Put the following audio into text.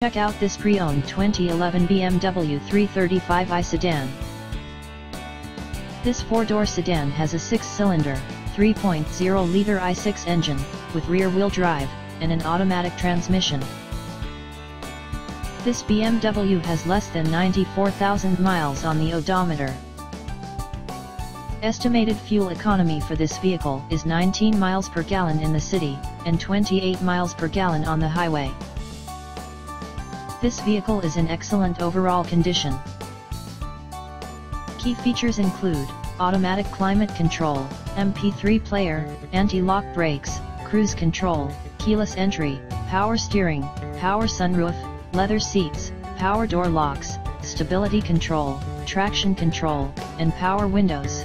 Check out this pre-owned 2011 BMW 335i sedan. This four-door sedan has a six-cylinder, 3.0-liter i6 engine, with rear-wheel drive, and an automatic transmission. This BMW has less than 94,000 miles on the odometer. Estimated fuel economy for this vehicle is 19 miles per gallon in the city, and 28 miles per gallon on the highway. This vehicle is in excellent overall condition. Key features include, automatic climate control, MP3 player, anti-lock brakes, cruise control, keyless entry, power steering, power sunroof, leather seats, power door locks, stability control, traction control, and power windows.